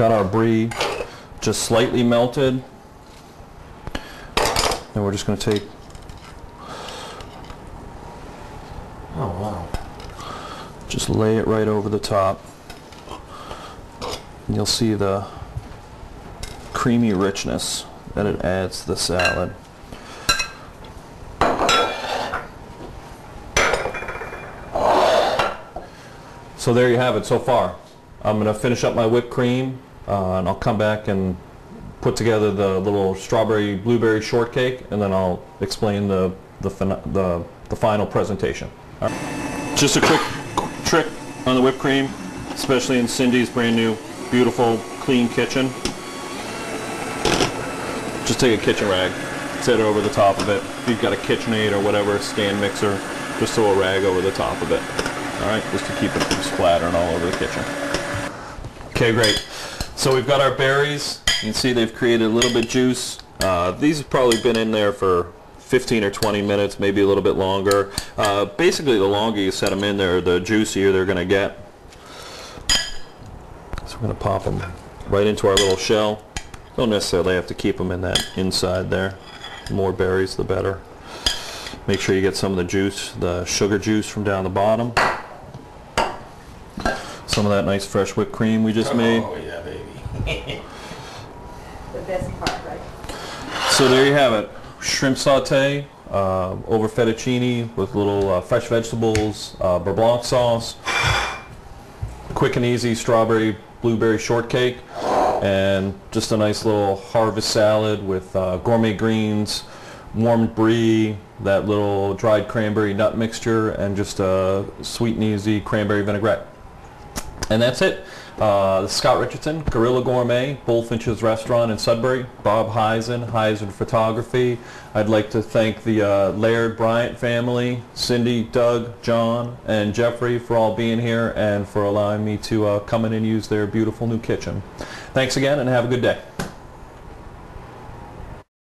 got our brie just slightly melted. And we're just going to take Oh, wow. Just lay it right over the top. And you'll see the creamy richness that it adds to the salad. So there you have it so far. I'm going to finish up my whipped cream uh, and I'll come back and put together the little strawberry blueberry shortcake and then I'll explain the, the, the, the final presentation. Just a quick trick on the whipped cream, especially in Cindy's brand new, beautiful, clean kitchen. Just take a kitchen rag, set it over the top of it. If you've got a KitchenAid or whatever, stand mixer, just throw a rag over the top of it. All right, just to keep it from splattering all over the kitchen. Okay, great. So we've got our berries. You can see they've created a little bit of juice. Uh, these have probably been in there for 15 or 20 minutes, maybe a little bit longer. Uh, basically, the longer you set them in there, the juicier they're going to get. So we're going to pop them right into our little shell. Don't necessarily have to keep them in that inside there. The more berries, the better. Make sure you get some of the juice, the sugar juice from down the bottom. Some of that nice fresh whipped cream we just made. Oh, yeah, baby. The best part, right? So there you have it. Shrimp saute uh, over fettuccine with little uh, fresh vegetables, uh, blanc sauce, quick and easy strawberry blueberry shortcake, and just a nice little harvest salad with uh, gourmet greens, warmed brie, that little dried cranberry nut mixture, and just a sweet and easy cranberry vinaigrette. And that's it. Uh, Scott Richardson, Guerilla Gourmet, Bullfinch's Restaurant in Sudbury, Bob Heisen, Heisen Photography. I'd like to thank the uh, Laird Bryant family, Cindy, Doug, John, and Jeffrey for all being here and for allowing me to uh, come in and use their beautiful new kitchen. Thanks again and have a good day.